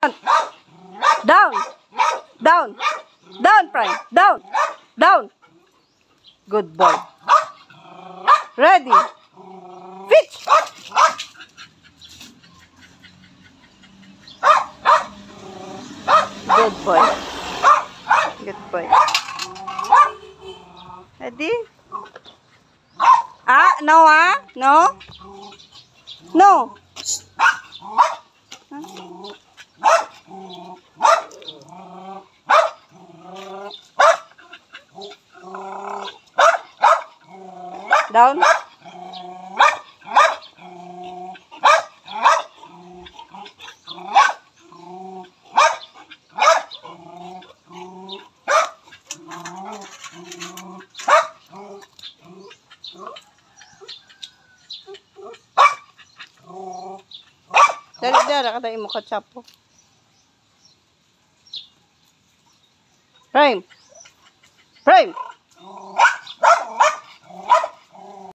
Down. Down. Down, Prime. Down. Down. Good boy. Ready. Pitch. Good boy. Good boy. Ready? Ah, no ah? No? No. Down. Dali, dali, kada mo kachapo. Prime. Prime.